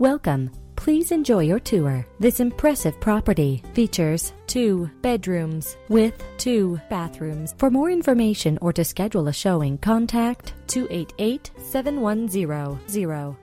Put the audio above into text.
Welcome. Please enjoy your tour. This impressive property features two bedrooms with two bathrooms. For more information or to schedule a showing, contact 288 710